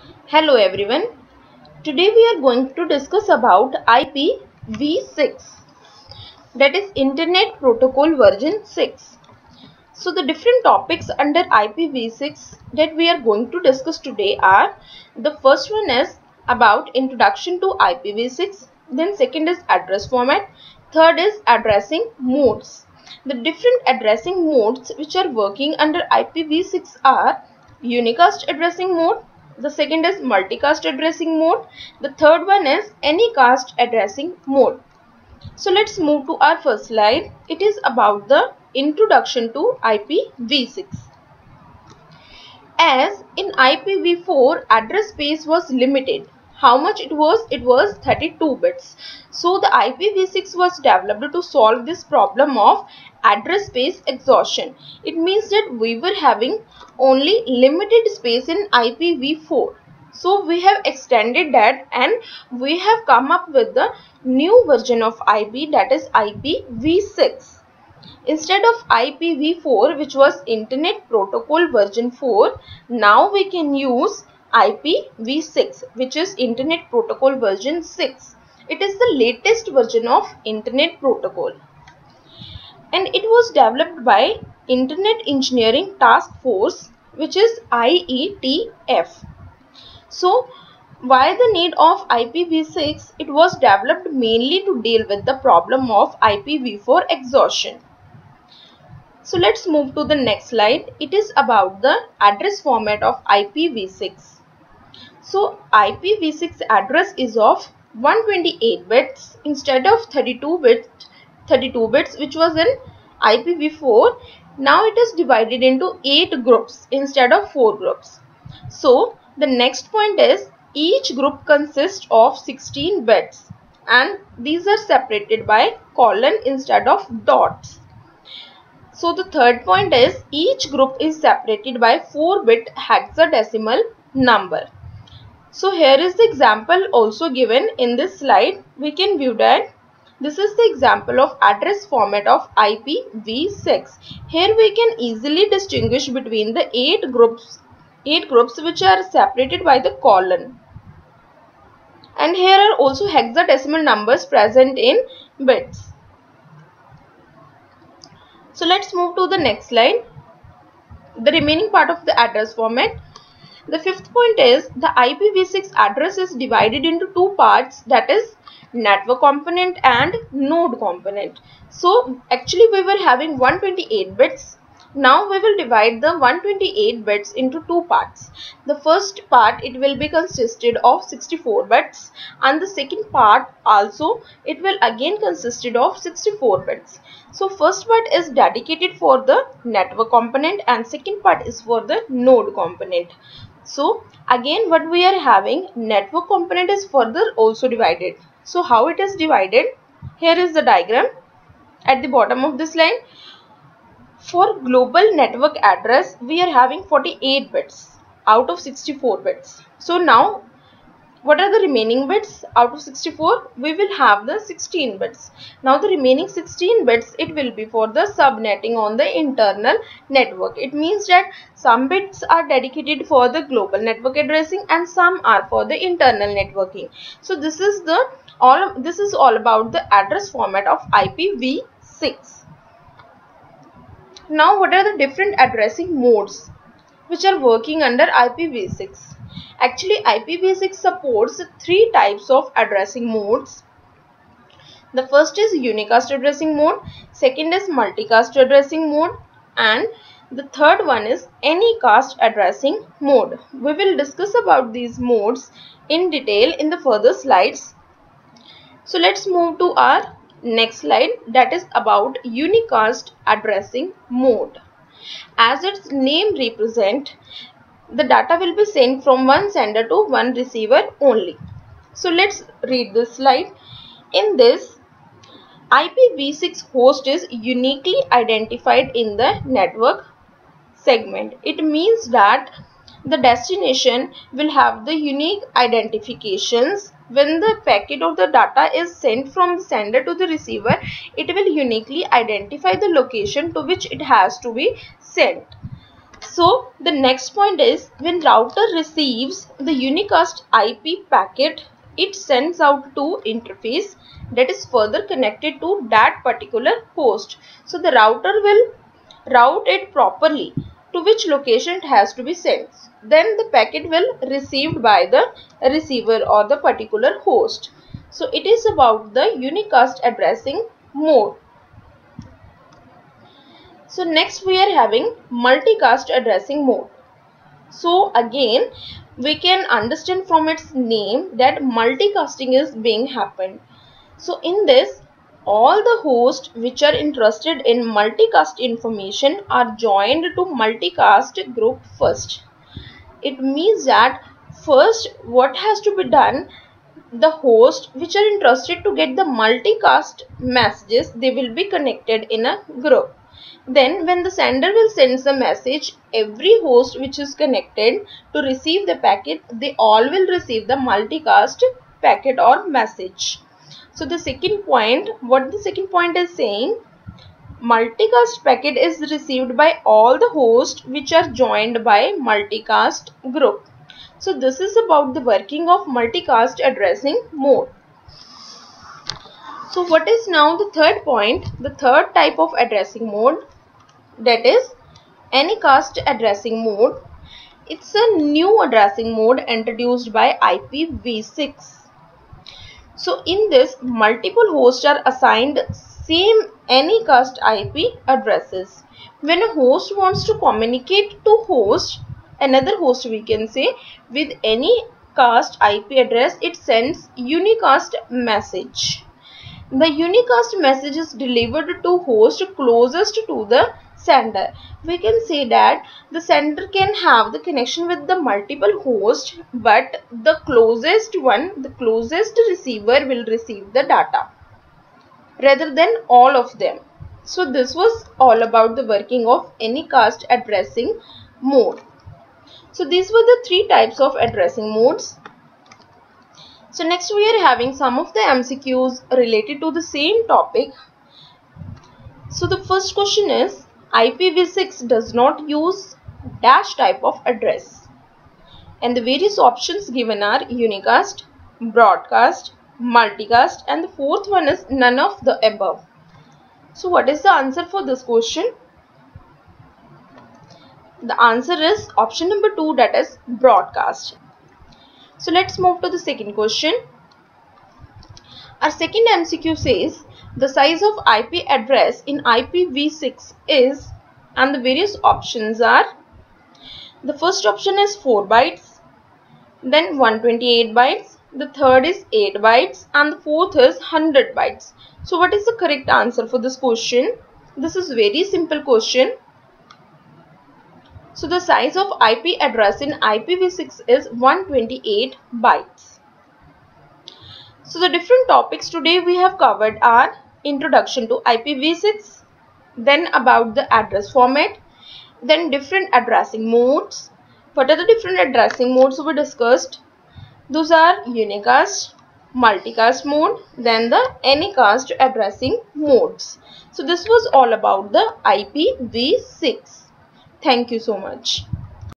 Hello everyone. Today we are going to discuss about IPv6 that is Internet Protocol version 6. So the different topics under IPv6 that we are going to discuss today are the first one is about introduction to IPv6 then second is address format third is addressing modes. The different addressing modes which are working under IPv6 are unicast addressing mode the second is multicast addressing mode. The third one is anycast addressing mode. So let's move to our first slide. It is about the introduction to ipv6 as in ipv4 address space was limited how much it was? It was 32 bits. So the ipv6 was developed to solve this problem of address space exhaustion. It means that we were having only limited space in ipv4 so we have extended that and we have come up with the new version of ip that is ipv6 Instead of IPv4 which was Internet Protocol version 4, now we can use IPv6 which is Internet Protocol version 6. It is the latest version of Internet Protocol and it was developed by Internet Engineering Task Force which is IETF. So why the need of IPv6? It was developed mainly to deal with the problem of IPv4 exhaustion. So let's move to the next slide. It is about the address format of IPv6. So IPv6 address is of 128 bits instead of 32 bits 32 bits which was in IPv4 now it is divided into 8 groups instead of 4 groups. So the next point is each group consists of 16 bits and these are separated by colon instead of dots. So the third point is each group is separated by 4 bit hexadecimal number. So here is the example also given in this slide. We can view that this is the example of address format of IPv6. Here we can easily distinguish between the 8 groups 8 groups which are separated by the colon. And here are also hexadecimal numbers present in bits. So let's move to the next slide. The remaining part of the address format the fifth point is the IPv6 address is divided into two parts that is network component and node component. So actually we were having 128 bits. Now we will divide the 128 bits into two parts. The first part it will be consisted of 64 bits and the second part also it will again consisted of 64 bits. So first part is dedicated for the network component and second part is for the node component. So again what we are having network component is further also divided. So how it is divided? Here is the diagram at the bottom of this line. For global network address we are having 48 bits out of 64 bits. So now what are the remaining bits? Out of 64 we will have the 16 bits. Now the remaining 16 bits it will be for the subnetting on the internal network. It means that some bits are dedicated for the global network addressing and some are for the internal networking. So this is the all this is all about the address format of IPv6 now what are the different addressing modes which are working under IPv6 Actually, IPv6 supports three types of addressing modes. The first is unicast addressing mode, second is multicast addressing mode and the third one is anycast addressing mode. We will discuss about these modes in detail in the further slides. So let's move to our next slide that is about unicast addressing mode. As its name represent, the data will be sent from one sender to one receiver only. So let's read this slide. In this, IPv6 host is uniquely identified in the network segment. It means that the destination will have the unique identifications when the packet or the data is sent from the sender to the receiver it will uniquely identify the location to which it has to be sent So the next point is when router receives the unicast IP packet, it sends out to interface that is further connected to that particular host. So the router will route it properly to which location it has to be sent. Then the packet will received by the receiver or the particular host. So it is about the unicast addressing mode. So next we are having multicast addressing mode. So again we can understand from its name that multicasting is being happened. So in this all the hosts which are interested in multicast information are joined to multicast group first. It means that first what has to be done the host which are interested to get the multicast messages they will be connected in a group then when the sender will send the message, every host which is connected to receive the packet, they all will receive the multicast packet or message. So the second point, what the second point is saying, multicast packet is received by all the hosts which are joined by multicast group. So this is about the working of multicast addressing mode. So what is now the third point? The third type of addressing mode that is Anycast addressing mode. It's a new addressing mode introduced by IPv6. So in this multiple hosts are assigned same Anycast IP addresses. When a host wants to communicate to host another host we can say with any cast IP address it sends unicast message. The unicast message is delivered to host closest to the sender. We can say that the sender can have the connection with the multiple host but the closest one, the closest receiver will receive the data rather than all of them. So this was all about the working of Anycast addressing mode. So these were the three types of addressing modes. So next we are having some of the MCQs related to the same topic. So the first question is IPv6 does not use dash type of address. And the various options given are unicast, broadcast, multicast and the fourth one is none of the above. So what is the answer for this question? The answer is option number 2 that is broadcast. So let's move to the second question. Our second MCQ says the size of IP address in IPv6 is and the various options are the first option is 4 bytes then 128 bytes the third is 8 bytes and the fourth is 100 bytes. So what is the correct answer for this question? This is very simple question so the size of IP address in IPv6 is 128 bytes. So the different topics today we have covered are introduction to IPv6, then about the address format, then different addressing modes. What are the different addressing modes we discussed? Those are unicast, multicast mode, then the anycast addressing modes. So this was all about the IPv6. Thank you so much.